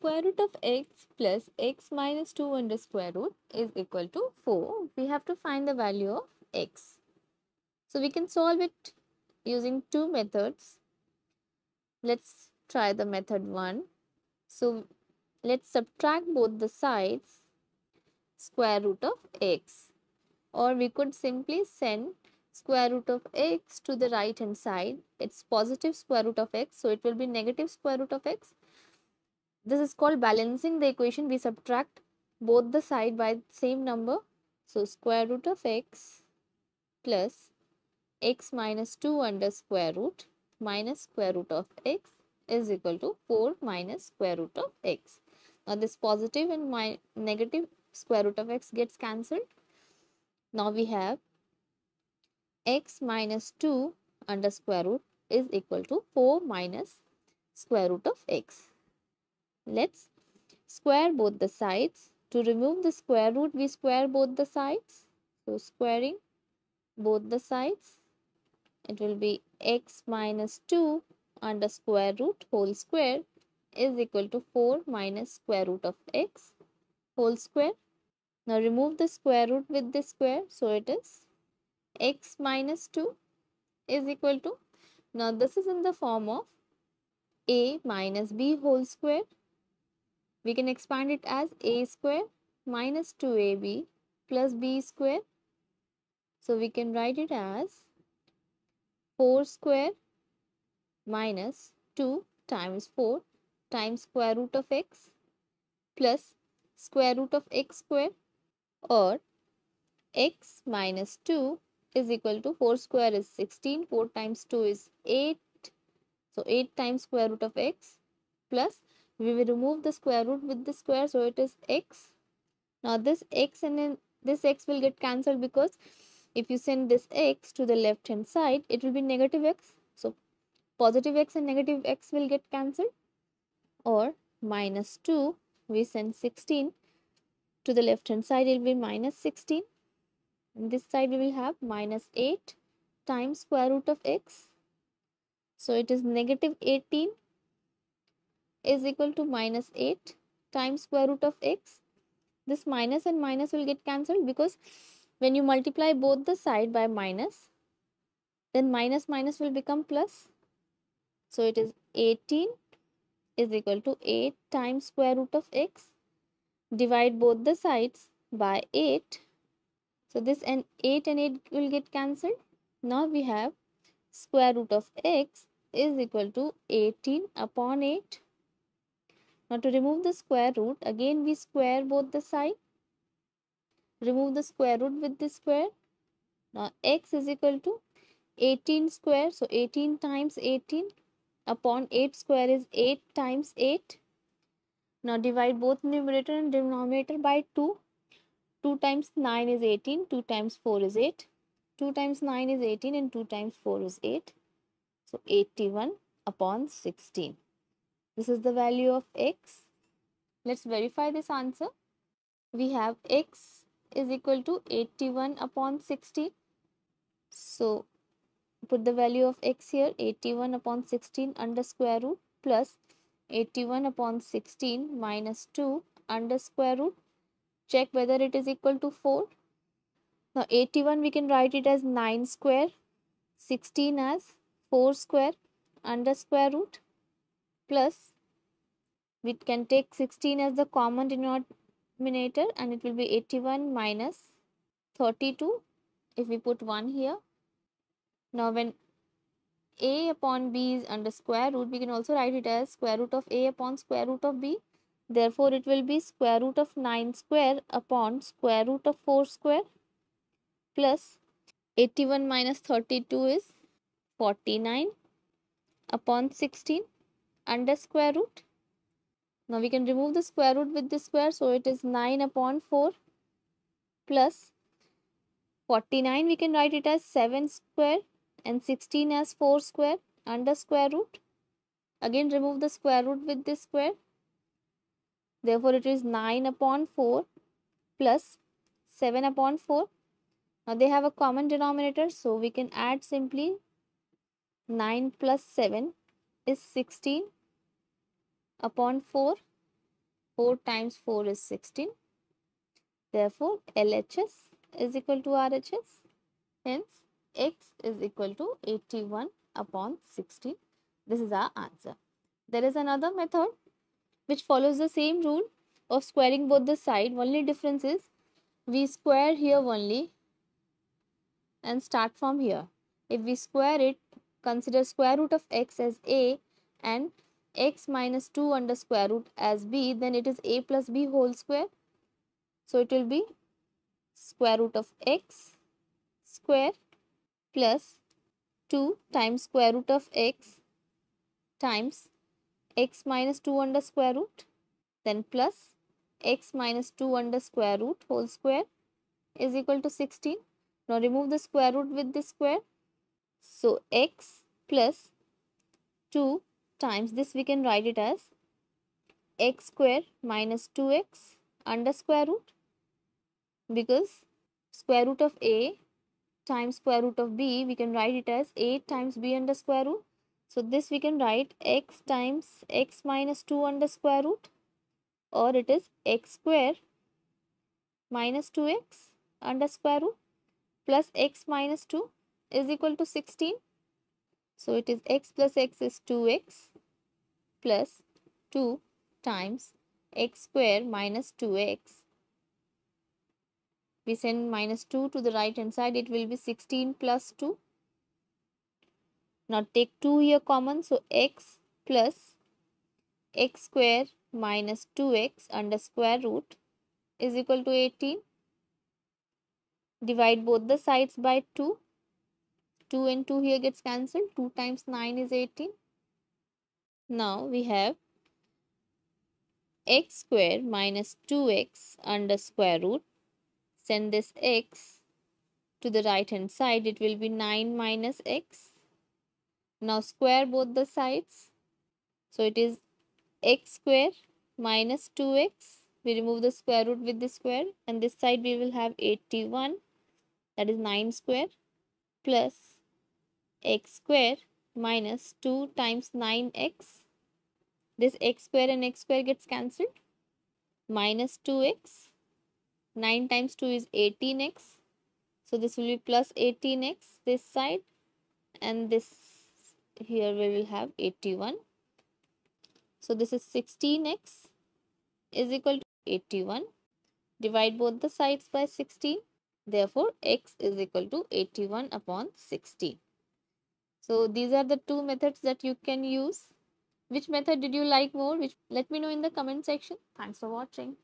square root of x plus x minus 2 under square root is equal to 4. We have to find the value of x. So we can solve it using two methods. Let's try the method 1. So let's subtract both the sides square root of x or we could simply send square root of x to the right hand side. It's positive square root of x so it will be negative square root of x. This is called balancing the equation. We subtract both the side by same number. So square root of x plus x minus 2 under square root minus square root of x is equal to 4 minus square root of x. Now this positive and my negative square root of x gets cancelled. Now we have x minus 2 under square root is equal to 4 minus square root of x. Let's square both the sides. To remove the square root, we square both the sides. So squaring both the sides, it will be x minus 2 under square root whole square is equal to 4 minus square root of x whole square. Now remove the square root with the square. So it is x minus 2 is equal to. Now this is in the form of a minus b whole square. We can expand it as a square minus 2ab plus b square. So we can write it as 4 square minus 2 times 4 times square root of x plus square root of x square or x minus 2 is equal to 4 square is 16 4 times 2 is 8 so 8 times square root of x plus we will remove the square root with the square so it is x. Now this x and then this x will get cancelled because if you send this x to the left hand side it will be negative x. So positive x and negative x will get cancelled. Or minus 2 we send 16 to the left hand side it will be minus 16 and this side we will have minus 8 times square root of x. So it is negative 18 is equal to minus 8 times square root of x this minus and minus will get cancelled because when you multiply both the side by minus then minus minus will become plus so it is 18 is equal to 8 times square root of x. Divide both the sides by 8. So this and 8 and 8 will get cancelled. Now we have square root of x is equal to 18 upon 8. Now to remove the square root, again we square both the side. Remove the square root with the square. Now x is equal to 18 square. So 18 times 18 upon 8 square is 8 times 8. Now divide both numerator and denominator by 2. 2 times 9 is 18, 2 times 4 is 8. 2 times 9 is 18 and 2 times 4 is 8. So 81 upon 16. This is the value of x. Let's verify this answer. We have x is equal to 81 upon 16. So put the value of x here 81 upon 16 under square root plus 81 upon 16 minus 2 under square root check whether it is equal to 4 now 81 we can write it as 9 square 16 as 4 square under square root plus we can take 16 as the common denominator and it will be 81 minus 32 if we put 1 here now when a upon b is under square root, we can also write it as square root of a upon square root of b. Therefore, it will be square root of 9 square upon square root of 4 square plus 81 minus 32 is 49 upon 16 under square root. Now we can remove the square root with the square. So it is 9 upon 4 plus 49 we can write it as 7 square and 16 as 4 square under square root. Again remove the square root with this square. Therefore it is 9 upon 4 plus 7 upon 4. Now they have a common denominator so we can add simply 9 plus 7 is 16 upon 4 4 times 4 is 16. Therefore, LHS is equal to RHS. Hence, X is equal to 81 upon 16. This is our answer. There is another method which follows the same rule of squaring both the side. Only difference is we square here only and start from here. If we square it, consider square root of x as a and x minus 2 under square root as b, then it is a plus b whole square. So it will be square root of x square plus 2 times square root of x times x minus 2 under square root then plus x minus 2 under square root whole square is equal to 16. Now remove the square root with the square. So x plus 2 times this we can write it as x square minus 2x under square root because square root of a times square root of b we can write it as a times b under square root. So this we can write x times x minus 2 under square root or it is x square minus 2x under square root plus x minus 2 is equal to 16. So it is x plus x is 2x plus 2 times x square minus 2x. We send minus 2 to the right hand side. It will be 16 plus 2. Now take 2 here common. So x plus x square minus 2x under square root is equal to 18. Divide both the sides by 2. 2 and 2 here gets cancelled. 2 times 9 is 18. Now we have x square minus 2x under square root. Send this x to the right hand side. It will be 9 minus x. Now square both the sides. So it is x square minus 2x. We remove the square root with the square and this side we will have 81 that is 9 square plus x square minus 2 times 9x. This x square and x square gets cancelled. Minus 2x. 9 times 2 is 18x. So this will be plus 18x this side and this here we will have 81 so this is 16x is equal to 81. Divide both the sides by 16. Therefore, x is equal to 81 upon 16. So these are the two methods that you can use. Which method did you like more? Which Let me know in the comment section. Thanks for watching.